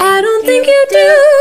I don't think you do.